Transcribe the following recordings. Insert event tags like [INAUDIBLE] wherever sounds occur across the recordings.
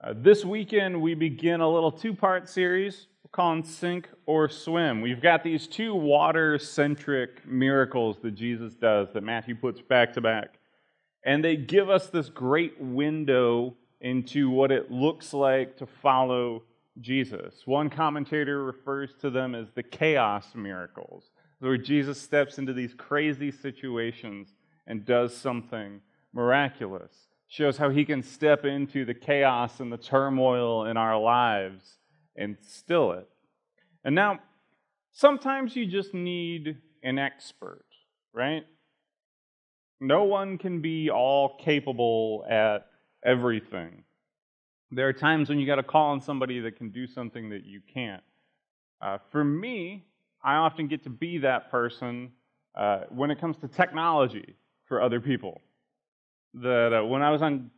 Uh, this weekend, we begin a little two part series we're calling Sink or Swim. We've got these two water centric miracles that Jesus does that Matthew puts back to back. And they give us this great window into what it looks like to follow Jesus. One commentator refers to them as the chaos miracles, where Jesus steps into these crazy situations and does something miraculous shows how he can step into the chaos and the turmoil in our lives and still it. And now, sometimes you just need an expert, right? No one can be all capable at everything. There are times when you got to call on somebody that can do something that you can't. Uh, for me, I often get to be that person uh, when it comes to technology for other people that uh, when I was on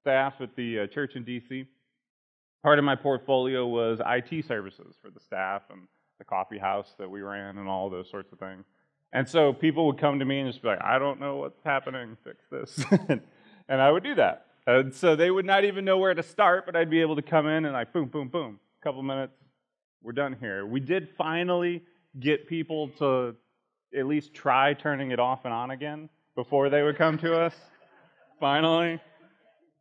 staff at the uh, church in DC, part of my portfolio was IT services for the staff and the coffee house that we ran and all those sorts of things. And so people would come to me and just be like, I don't know what's happening, fix this. [LAUGHS] and I would do that. And so they would not even know where to start, but I'd be able to come in and like, boom, boom, boom, a couple minutes, we're done here. We did finally get people to at least try turning it off and on again before they would come to us finally.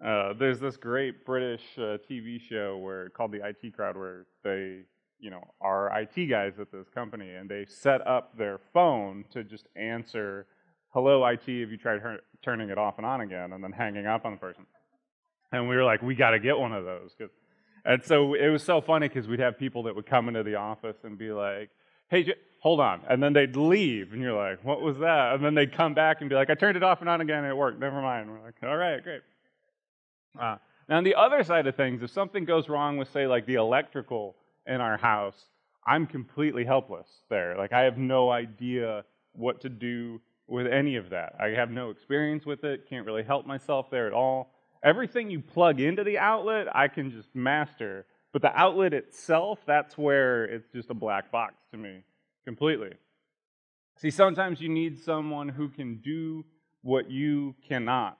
Uh, there's this great British uh, TV show where called the IT Crowd, where they, you know, are IT guys at this company, and they set up their phone to just answer, "Hello, IT," if you tried her- turning it off and on again, and then hanging up on the person. And we were like, we got to get one of those, cause, and so it was so funny because we'd have people that would come into the office and be like, "Hey, J- hold on," and then they'd leave, and you're like, "What was that?" And then they'd come back and be like, "I turned it off and on again, and it worked. Never mind." We're like, "All right, great." Uh, now, on the other side of things, if something goes wrong with, say, like the electrical in our house, I'm completely helpless there. Like, I have no idea what to do with any of that. I have no experience with it, can't really help myself there at all. Everything you plug into the outlet, I can just master. But the outlet itself, that's where it's just a black box to me completely. See, sometimes you need someone who can do what you cannot.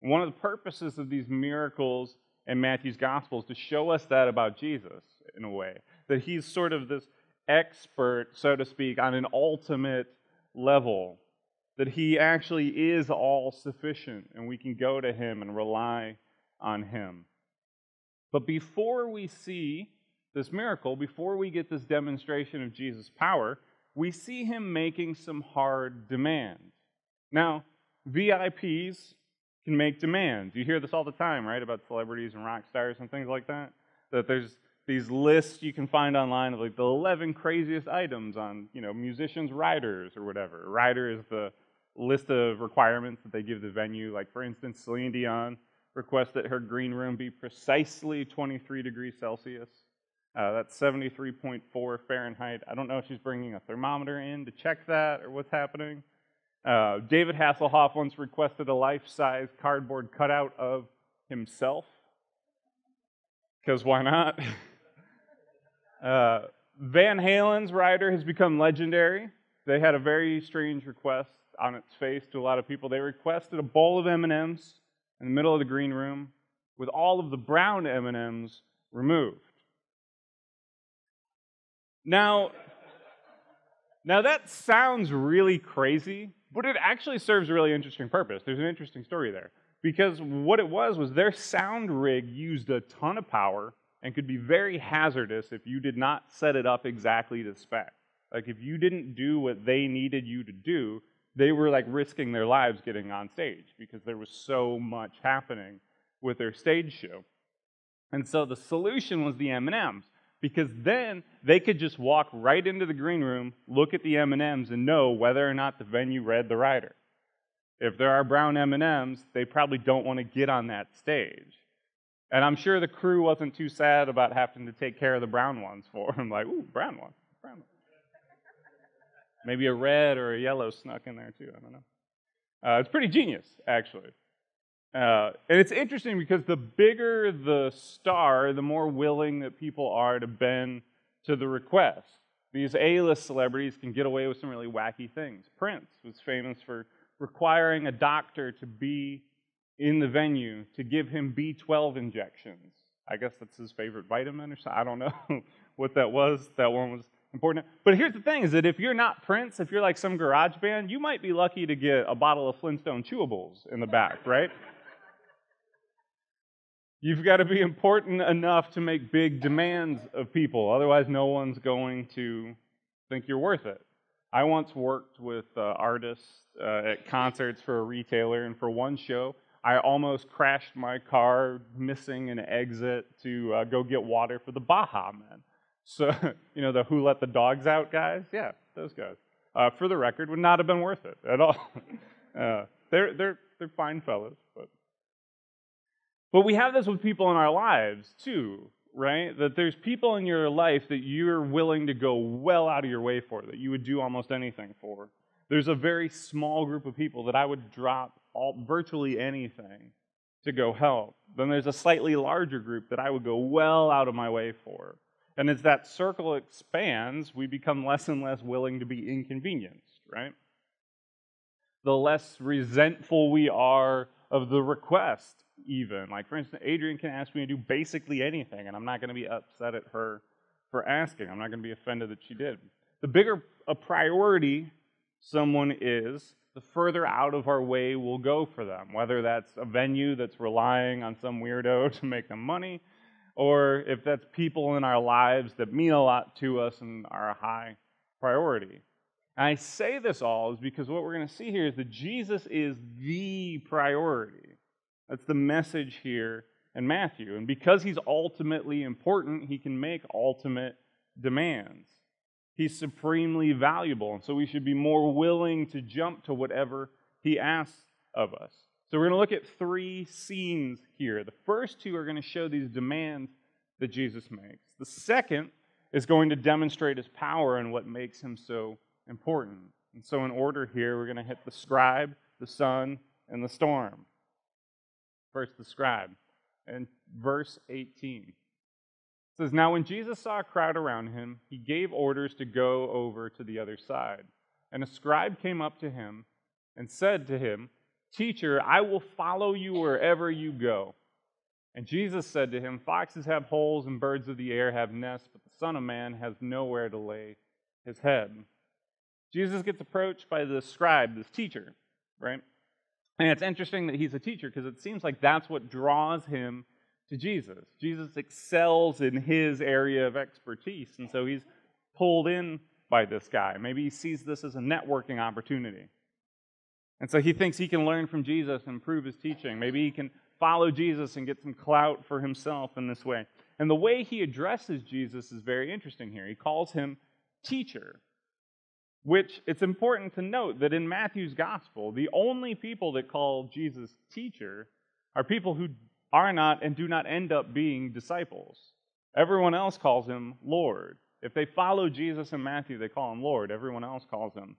One of the purposes of these miracles in Matthew's gospel is to show us that about Jesus in a way, that he's sort of this expert, so to speak, on an ultimate level, that he actually is all sufficient and we can go to him and rely on him. But before we see this miracle, before we get this demonstration of Jesus' power, we see him making some hard demands. Now, VIPs can make demands. You hear this all the time, right, about celebrities and rock stars and things like that? That there's these lists you can find online of like the 11 craziest items on, you know, musicians' riders or whatever. Rider is the list of requirements that they give the venue. Like, for instance, Celine Dion requests that her green room be precisely 23 degrees Celsius. Uh, that's 73.4 Fahrenheit. I don't know if she's bringing a thermometer in to check that or what's happening. Uh, David Hasselhoff once requested a life size cardboard cutout of himself. Because why not? [LAUGHS] uh, Van Halen's rider has become legendary. They had a very strange request on its face to a lot of people. They requested a bowl of M&Ms in the middle of the green room with all of the brown M&Ms removed. Now, now that sounds really crazy, but it actually serves a really interesting purpose. There's an interesting story there. Because what it was was their sound rig used a ton of power and could be very hazardous if you did not set it up exactly to spec. Like if you didn't do what they needed you to do, they were like risking their lives getting on stage because there was so much happening with their stage show. And so the solution was the M&Ms because then they could just walk right into the green room, look at the M&Ms and know whether or not the venue read the rider. If there are brown M&Ms, they probably don't want to get on that stage. And I'm sure the crew wasn't too sad about having to take care of the brown ones for them. Like, ooh, brown one. Maybe a red or a yellow snuck in there too. I don't know. Uh, it's pretty genius, actually. Uh, and it's interesting because the bigger the star, the more willing that people are to bend to the request. These A list celebrities can get away with some really wacky things. Prince was famous for requiring a doctor to be in the venue to give him B12 injections. I guess that's his favorite vitamin or something. I don't know [LAUGHS] what that was. That one was important. But here's the thing is that if you're not Prince, if you're like some garage band, you might be lucky to get a bottle of Flintstone chewables in the back, right? You've got to be important enough to make big demands of people. Otherwise, no one's going to think you're worth it. I once worked with uh, artists uh, at concerts for a retailer, and for one show, I almost crashed my car, missing an exit to uh, go get water for the Baha Men. So, [LAUGHS] you know, the who let the dogs out guys? Yeah, those guys. Uh, for the record, would not have been worth it at all. [LAUGHS] uh, they're, they're, they're fine fellows, but. But we have this with people in our lives too, right? That there's people in your life that you're willing to go well out of your way for, that you would do almost anything for. There's a very small group of people that I would drop all, virtually anything to go help. Then there's a slightly larger group that I would go well out of my way for. And as that circle expands, we become less and less willing to be inconvenienced, right? The less resentful we are of the request, even. Like, for instance, Adrian can ask me to do basically anything, and I'm not going to be upset at her for asking. I'm not going to be offended that she did. The bigger a priority someone is, the further out of our way we'll go for them, whether that's a venue that's relying on some weirdo [LAUGHS] to make them money or if that's people in our lives that mean a lot to us and are a high priority. And I say this all is because what we're going to see here is that Jesus is the priority. That's the message here in Matthew. And because he's ultimately important, he can make ultimate demands. He's supremely valuable, and so we should be more willing to jump to whatever he asks of us. So we're going to look at three scenes here. The first two are going to show these demands that Jesus makes. The second is going to demonstrate his power and what makes him so important. And so, in order here, we're going to hit the scribe, the son, and the storm. First, the scribe. And verse 18 it says, Now when Jesus saw a crowd around him, he gave orders to go over to the other side. And a scribe came up to him and said to him, Teacher, I will follow you wherever you go. And Jesus said to him, Foxes have holes and birds of the air have nests, but the Son of Man has nowhere to lay his head. Jesus gets approached by this scribe, this teacher, right? And it's interesting that he's a teacher because it seems like that's what draws him to Jesus. Jesus excels in his area of expertise, and so he's pulled in by this guy. Maybe he sees this as a networking opportunity. And so he thinks he can learn from Jesus and improve his teaching. Maybe he can follow Jesus and get some clout for himself in this way. And the way he addresses Jesus is very interesting here. He calls him teacher, which it's important to note that in Matthew's gospel, the only people that call Jesus teacher are people who are not and do not end up being disciples. Everyone else calls him Lord. If they follow Jesus in Matthew, they call him Lord. Everyone else calls him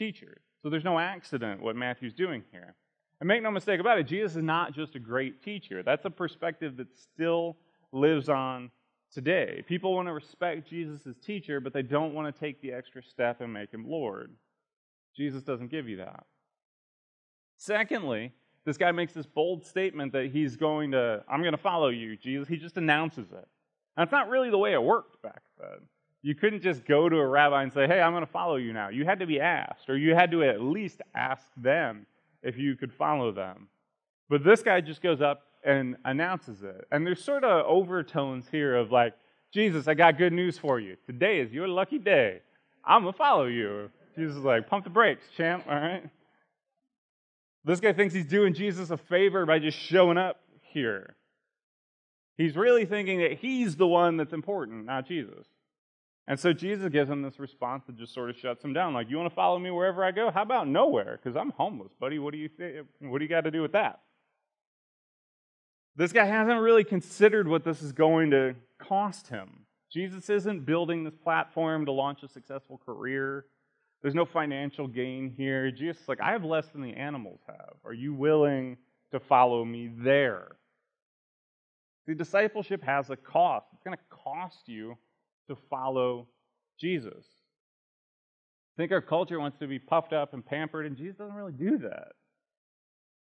teacher. So there's no accident what Matthew's doing here. And make no mistake about it, Jesus is not just a great teacher. That's a perspective that still lives on today. People want to respect Jesus as teacher, but they don't want to take the extra step and make him Lord. Jesus doesn't give you that. Secondly, this guy makes this bold statement that he's going to, I'm going to follow you, Jesus. He just announces it. And it's not really the way it worked back then. You couldn't just go to a rabbi and say, hey, I'm going to follow you now. You had to be asked, or you had to at least ask them if you could follow them. But this guy just goes up and announces it. And there's sort of overtones here of like, Jesus, I got good news for you. Today is your lucky day. I'm going to follow you. Jesus is like, pump the brakes, champ, all right? This guy thinks he's doing Jesus a favor by just showing up here. He's really thinking that he's the one that's important, not Jesus. And so Jesus gives him this response that just sort of shuts him down. Like, you want to follow me wherever I go? How about nowhere? Because I'm homeless, buddy. What do you think? What do you got to do with that? This guy hasn't really considered what this is going to cost him. Jesus isn't building this platform to launch a successful career. There's no financial gain here. Jesus like, I have less than the animals have. Are you willing to follow me there? The discipleship has a cost. It's going to cost you to follow Jesus. I think our culture wants to be puffed up and pampered, and Jesus doesn't really do that.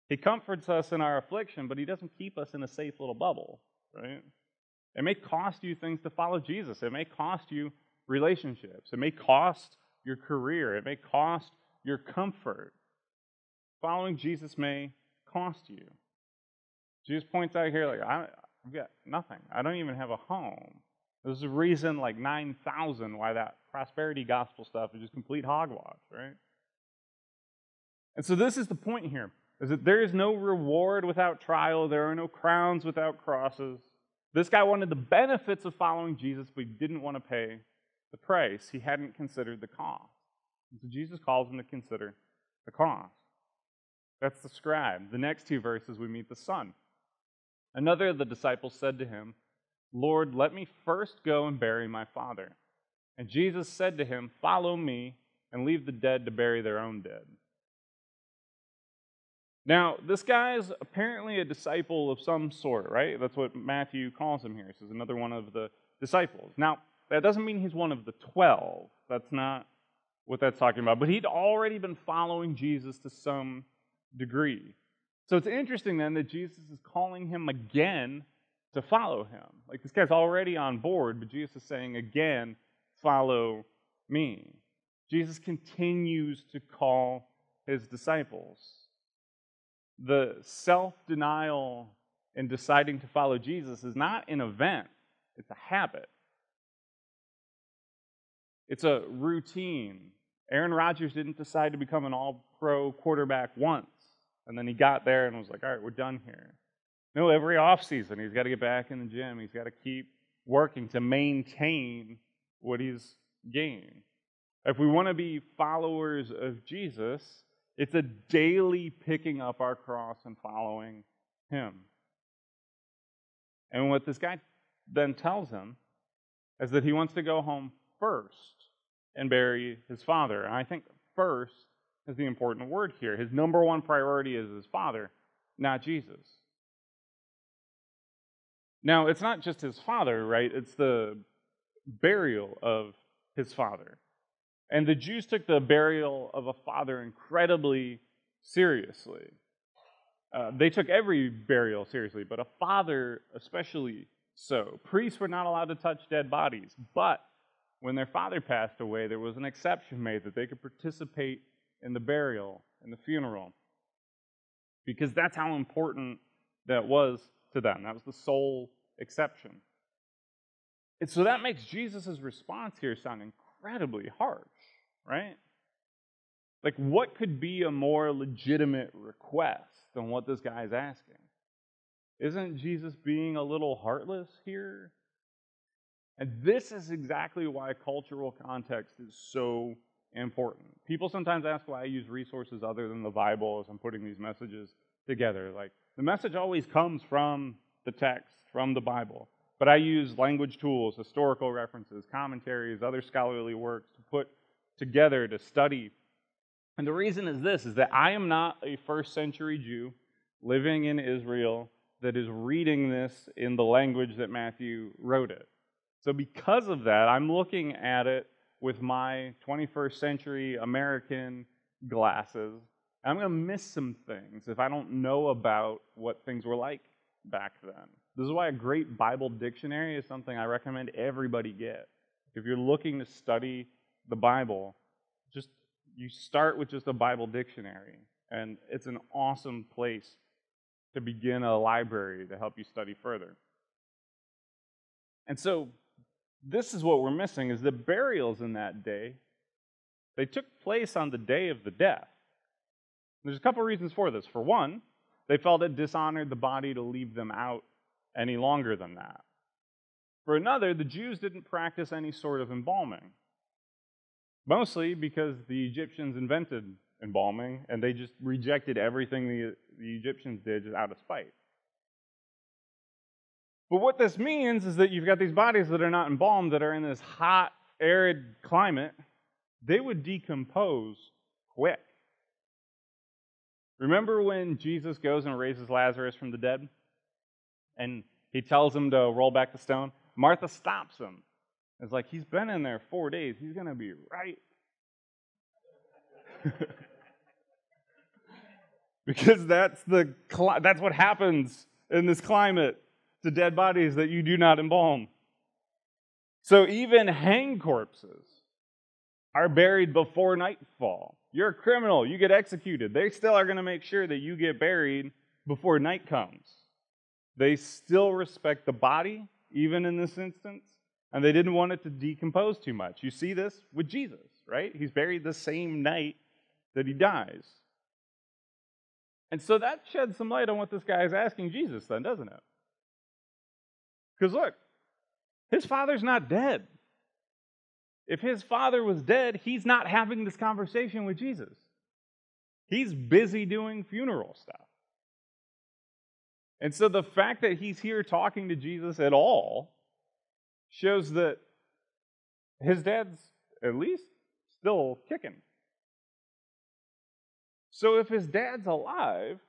He comforts us in our affliction, but He doesn't keep us in a safe little bubble, right? It may cost you things to follow Jesus. It may cost you relationships. It may cost your career. It may cost your comfort. Following Jesus may cost you. Jesus points out here, like, I, have got nothing. I don't even have a home. There's a reason, like 9,000, why that prosperity gospel stuff is just complete hogwash, right? And so this is the point here, is that there is no reward without trial. There are no crowns without crosses. This guy wanted the benefits of following Jesus, but he didn't want to pay the price. He hadn't considered the cost. And so Jesus calls him to consider the cost. That's the scribe. The next two verses, we meet the son. Another of the disciples said to him, Lord, let me first go and bury my father. And Jesus said to him, Follow me and leave the dead to bury their own dead. Now, this guy is apparently a disciple of some sort, right? That's what Matthew calls him here. He says another one of the disciples. Now, that doesn't mean he's one of the 12. That's not what that's talking about. But he'd already been following Jesus to some degree. So it's interesting then that Jesus is calling him again to follow him. Like this guy's already on board, but Jesus is saying again, follow me. Jesus continues to call his disciples. The self denial in deciding to follow Jesus is not an event, it's a habit. It's a routine. Aaron Rodgers didn't decide to become an all pro quarterback once, and then he got there and was like, all right, we're done here. No, every offseason, he's got to get back in the gym. He's got to keep working to maintain what he's gained. If we want to be followers of Jesus, it's a daily picking up our cross and following him. And what this guy then tells him is that he wants to go home first and bury his father. And I think first is the important word here. His number one priority is his father, not Jesus. Now, it's not just his father, right? It's the burial of his father. And the Jews took the burial of a father incredibly seriously. Uh, they took every burial seriously, but a father especially so. Priests were not allowed to touch dead bodies, but when their father passed away, there was an exception made that they could participate in the burial and the funeral because that's how important that was to them. That was the sole exception. And so that makes Jesus' response here sound incredibly harsh, right? Like, what could be a more legitimate request than what this guy is asking? Isn't Jesus being a little heartless here? And this is exactly why cultural context is so important. People sometimes ask why I use resources other than the Bible as I'm putting these messages together. Like, the message always comes from the text, from the Bible. But I use language tools, historical references, commentaries, other scholarly works to put together to study. And the reason is this is that I am not a first century Jew living in Israel that is reading this in the language that Matthew wrote it. So, because of that, I'm looking at it with my 21st century American glasses. I'm going to miss some things if I don't know about what things were like back then. This is why a great Bible dictionary is something I recommend everybody get. If you're looking to study the Bible, just you start with just a Bible dictionary, and it's an awesome place to begin a library to help you study further. And so this is what we're missing is the burials in that day they took place on the day of the death there's a couple reasons for this for one they felt it dishonored the body to leave them out any longer than that for another the jews didn't practice any sort of embalming mostly because the egyptians invented embalming and they just rejected everything the, the egyptians did just out of spite but what this means is that you've got these bodies that are not embalmed, that are in this hot, arid climate. They would decompose quick. Remember when Jesus goes and raises Lazarus from the dead? And he tells him to roll back the stone? Martha stops him. It's like, he's been in there four days. He's going to be right. [LAUGHS] Because that's, the, that's what happens in this climate to dead bodies that you do not embalm. So even hang corpses are buried before nightfall. You're a criminal, you get executed. They still are going to make sure that you get buried before night comes. They still respect the body, even in this instance, and they didn't want it to decompose too much. You see this with Jesus, right? He's buried the same night that he dies. And so that sheds some light on what this guy is asking Jesus, then, doesn't it? Because look, his father's not dead. If his father was dead, he's not having this conversation with Jesus. He's busy doing funeral stuff. And so the fact that he's here talking to Jesus at all shows that his dad's at least still kicking. So if his dad's alive,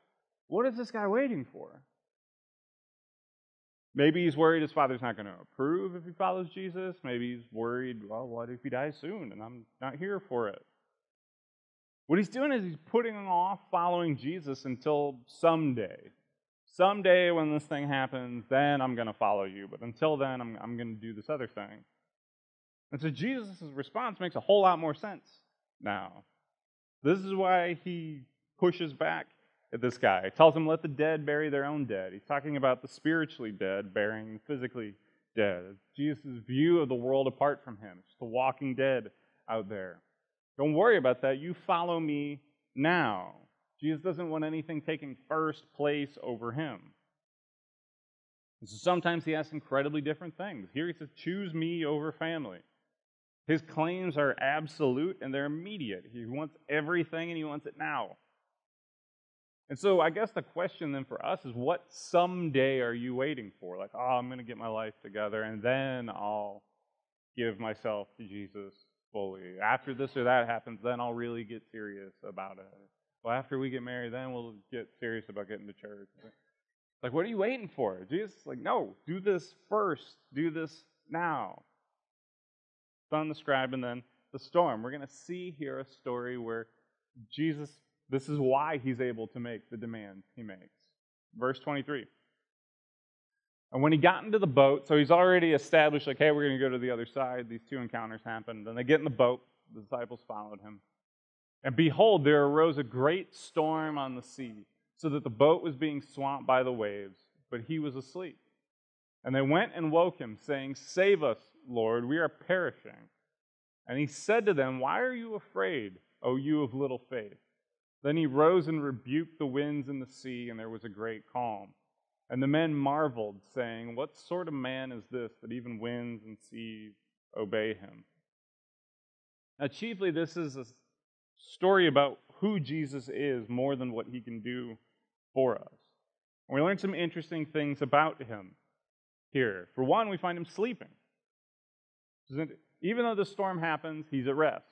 what is this guy waiting for? Maybe he's worried his father's not going to approve if he follows Jesus. Maybe he's worried, well, what if he dies soon and I'm not here for it? What he's doing is he's putting off following Jesus until someday. Someday when this thing happens, then I'm going to follow you. But until then, I'm, I'm going to do this other thing. And so Jesus' response makes a whole lot more sense now. This is why he pushes back at this guy. He tells him, let the dead bury their own dead. He's talking about the spiritually dead burying the physically dead. Jesus' view of the world apart from him. It's the walking dead out there. Don't worry about that. You follow me now. Jesus doesn't want anything taking first place over him. so sometimes he asks incredibly different things. Here he says, choose me over family. His claims are absolute and they're immediate. He wants everything and he wants it now. And so I guess the question then for us is what someday are you waiting for? Like, oh, I'm going to get my life together and then I'll give myself to Jesus fully. After this or that happens, then I'll really get serious about it. Well, after we get married, then we'll get serious about getting to church. Like, what are you waiting for? Jesus, like, no, do this first. Do this now son, the scribe, and then the storm. We're going to see here a story where Jesus, this is why he's able to make the demands he makes. Verse 23. And when he got into the boat, so he's already established, like, hey, we're going to go to the other side. These two encounters happened. Then they get in the boat. The disciples followed him. And behold, there arose a great storm on the sea, so that the boat was being swamped by the waves, but he was asleep. And they went and woke him, saying, Save us, Lord, we are perishing. And he said to them, Why are you afraid, O you of little faith? Then he rose and rebuked the winds and the sea, and there was a great calm. And the men marveled, saying, What sort of man is this that even winds and seas obey him? Now, chiefly, this is a story about who Jesus is more than what he can do for us. And we learn some interesting things about him here. For one, we find him sleeping. Even though the storm happens, he's at rest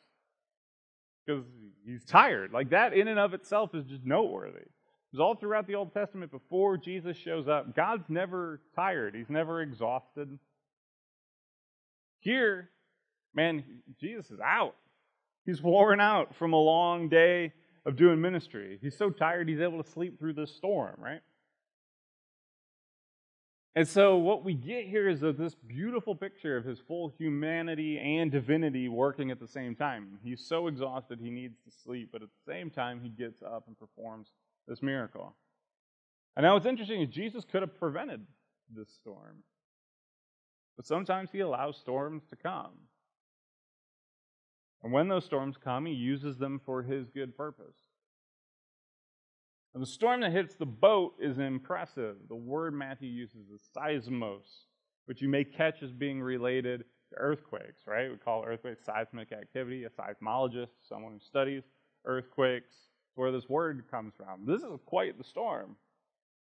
because he's tired. Like that, in and of itself, is just noteworthy. Because all throughout the Old Testament, before Jesus shows up, God's never tired, he's never exhausted. Here, man, Jesus is out. He's worn out from a long day of doing ministry. He's so tired, he's able to sleep through this storm, right? And so, what we get here is this beautiful picture of his full humanity and divinity working at the same time. He's so exhausted he needs to sleep, but at the same time, he gets up and performs this miracle. And now, what's interesting is Jesus could have prevented this storm, but sometimes he allows storms to come. And when those storms come, he uses them for his good purpose. The storm that hits the boat is impressive. The word Matthew uses is seismos, which you may catch as being related to earthquakes, right? We call earthquakes seismic activity. A seismologist, someone who studies earthquakes, where this word comes from. This is quite the storm.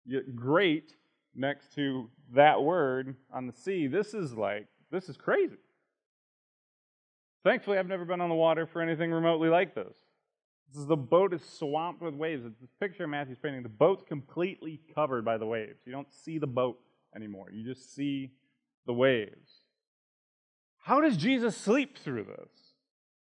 Yet great next to that word on the sea. This is like, this is crazy. Thankfully, I've never been on the water for anything remotely like this. The boat is swamped with waves. It's this picture Matthew's painting. The boat's completely covered by the waves. You don't see the boat anymore. You just see the waves. How does Jesus sleep through this?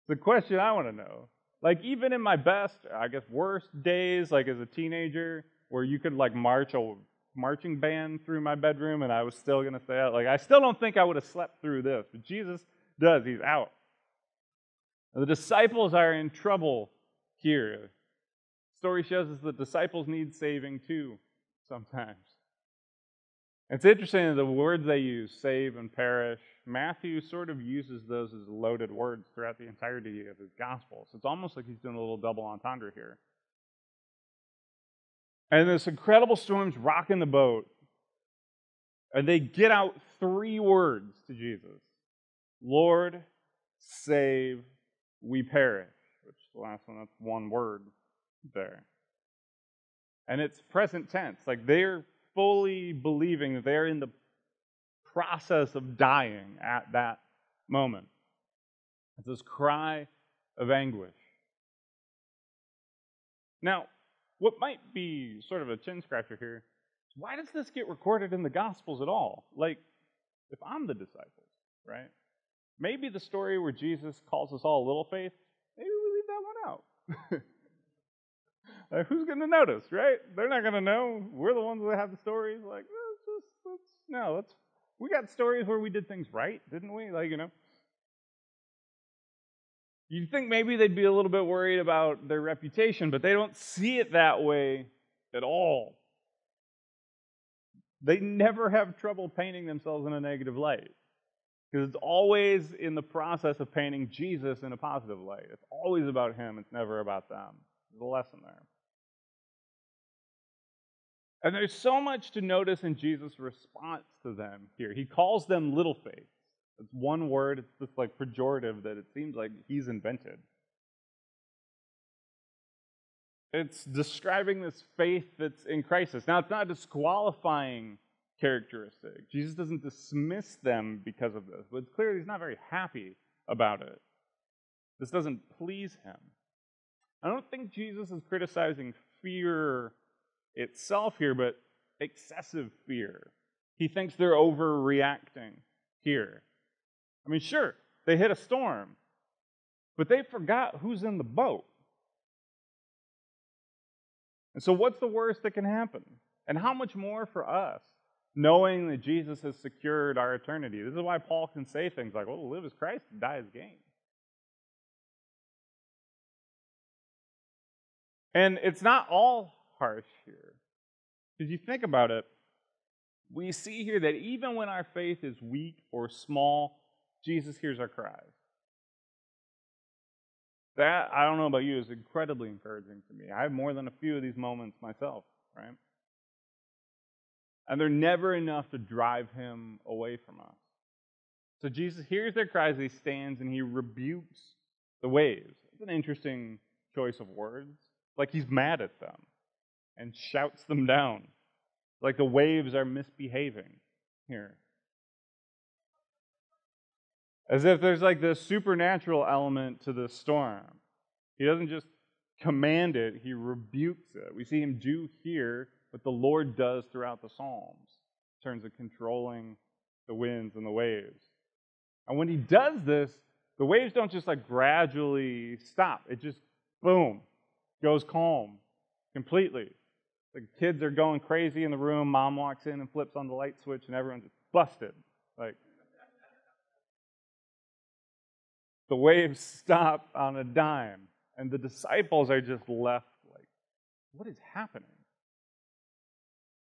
The question I want to know. Like even in my best, I guess worst days, like as a teenager, where you could like march a marching band through my bedroom and I was still gonna stay out. Like I still don't think I would have slept through this, but Jesus does. He's out. The disciples are in trouble here. Story shows us that disciples need saving too sometimes. It's interesting that the words they use, save and perish, Matthew sort of uses those as loaded words throughout the entirety of his Gospels. It's almost like he's doing a little double entendre here. And this incredible storm's rocking the boat. And they get out three words to Jesus Lord, save, we perish. Which is the last one, that's one word there. And it's present tense. Like they're fully believing they're in the process of dying at that moment. It's this cry of anguish. Now, what might be sort of a chin scratcher here is why does this get recorded in the Gospels at all? Like, if I'm the disciples, right? Maybe the story where Jesus calls us all little faith, maybe we leave that one out. [LAUGHS] like, who's going to notice, right? They're not going to know. We're the ones that have the stories. Like, let's just, let's, no, let's, we got stories where we did things right, didn't we? Like, you know. You'd think maybe they'd be a little bit worried about their reputation, but they don't see it that way at all. They never have trouble painting themselves in a negative light. Because it's always in the process of painting Jesus in a positive light. It's always about Him, it's never about them. There's a lesson there. And there's so much to notice in Jesus' response to them here. He calls them little faith. It's one word, it's this like pejorative that it seems like he's invented. It's describing this faith that's in crisis. Now, it's not disqualifying characteristic. Jesus doesn't dismiss them because of this, but it's clear he's not very happy about it. This doesn't please him. I don't think Jesus is criticizing fear itself here, but excessive fear. He thinks they're overreacting here. I mean, sure, they hit a storm, but they forgot who's in the boat. And so, what's the worst that can happen? And how much more for us, knowing that Jesus has secured our eternity? This is why Paul can say things like, well, to live as Christ, to die as gain. And it's not all harsh here. Because you think about it, we see here that even when our faith is weak or small, Jesus hears our cries. That, I don't know about you, is incredibly encouraging to me. I have more than a few of these moments myself, right? And they're never enough to drive him away from us. So Jesus hears their cries, he stands and he rebukes the waves. It's an interesting choice of words. Like he's mad at them and shouts them down. Like the waves are misbehaving here. As if there's like this supernatural element to the storm. He doesn't just command it, he rebukes it. We see him do here what the Lord does throughout the Psalms in terms of controlling the winds and the waves. And when he does this, the waves don't just like gradually stop. It just, boom, goes calm completely. The kids are going crazy in the room. Mom walks in and flips on the light switch, and everyone's just busted. Like, the waves stop on a dime, and the disciples are just left like, what is happening?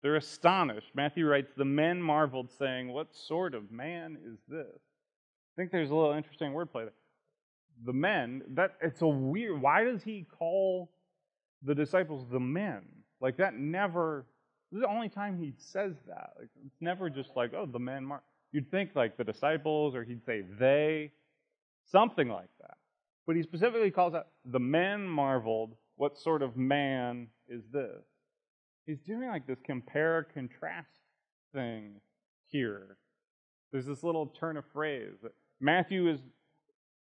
They're astonished. Matthew writes, The men marveled, saying, What sort of man is this? I think there's a little interesting wordplay there. The men, that it's a weird why does he call the disciples the men? Like that never this is the only time he says that. Like it's never just like, oh, the men mar you'd think like the disciples, or he'd say they. Something like that. But he specifically calls out the men marveled, what sort of man is this? He's doing like this compare contrast thing here. There's this little turn of phrase. That Matthew is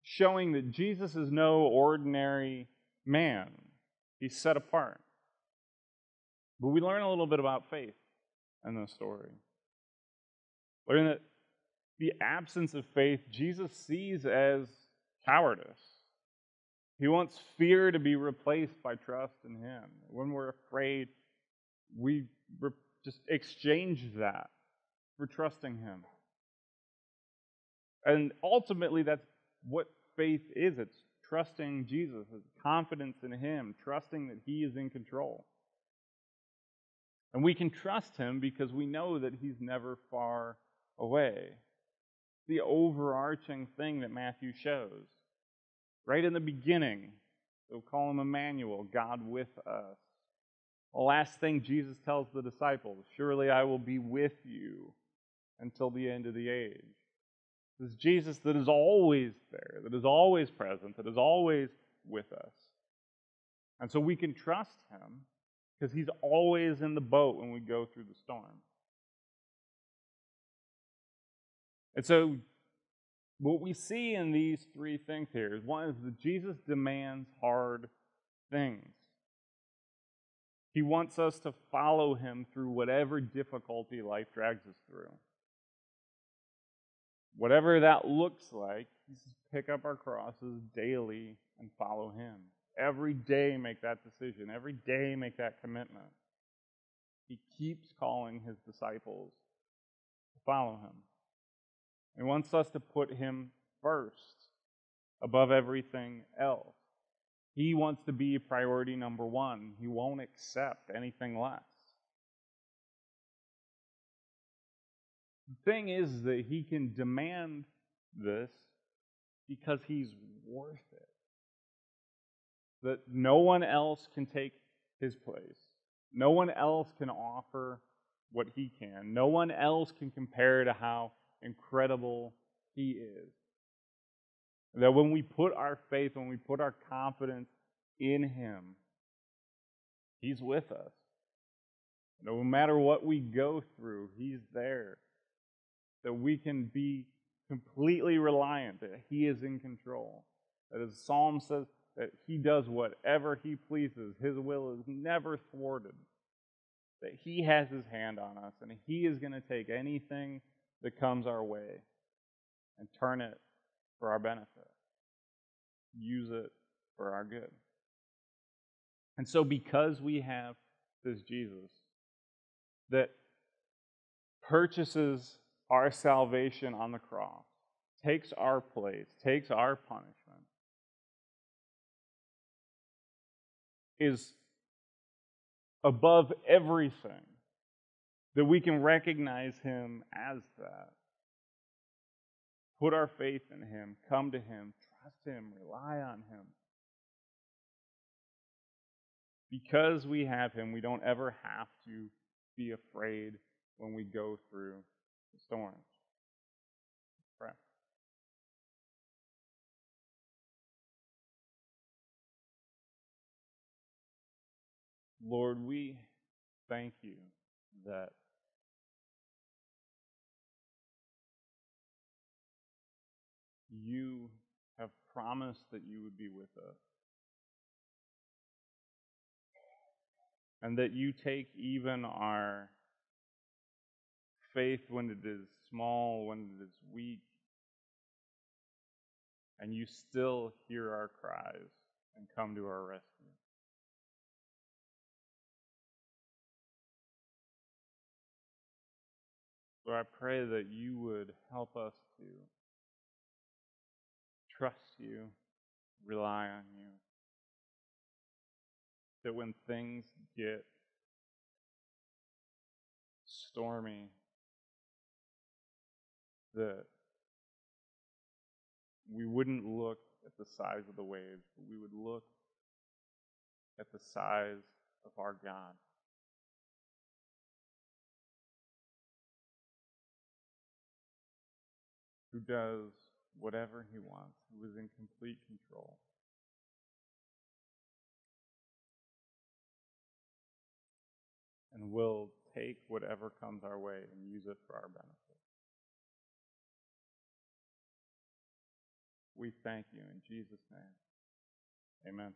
showing that Jesus is no ordinary man. He's set apart. But we learn a little bit about faith in this story. Learn that the absence of faith Jesus sees as cowardice. He wants fear to be replaced by trust in Him. When we're afraid, we re- just exchange that for trusting Him. And ultimately, that's what faith is it's trusting Jesus, it's confidence in Him, trusting that He is in control. And we can trust Him because we know that He's never far away. The overarching thing that Matthew shows. Right in the beginning, they'll call Him Emmanuel, God with us. The last thing Jesus tells the disciples Surely I will be with you until the end of the age. This Jesus that is always there, that is always present, that is always with us. And so we can trust him because he's always in the boat when we go through the storm. And so what we see in these three things here is one is that Jesus demands hard things. He wants us to follow him through whatever difficulty life drags us through. Whatever that looks like, pick up our crosses daily and follow him. Every day make that decision. Every day make that commitment. He keeps calling his disciples to follow him. He wants us to put him first above everything else. He wants to be priority number one. He won't accept anything less. The thing is that he can demand this because he's worth it. That no one else can take his place. No one else can offer what he can. No one else can compare to how incredible he is. That when we put our faith, when we put our confidence in him, he's with us. No matter what we go through, he's there that we can be completely reliant that He is in control. That as Psalm says, that He does whatever He pleases, His will is never thwarted. That He has His hand on us, and He is going to take anything that comes our way and turn it for our benefit, use it for our good. And so, because we have this Jesus that purchases our salvation on the cross, takes our place, takes our punishment, is above everything, that we can recognize Him as that. Put our faith in Him, come to Him, trust Him, rely on Him. Because we have Him, we don't ever have to be afraid when we go through the storms. Lord, we thank you that you have promised that you would be with us. And that you take even our faith when it is small, when it is weak, and you still hear our cries and come to our rescue. Lord, I pray that you would help us to trust you, rely on you. That when things get stormy, that we wouldn't look at the size of the waves, but we would look at the size of our God. Who does whatever he wants, who is in complete control. And will take whatever comes our way and use it for our benefit. We thank you in Jesus' name. Amen.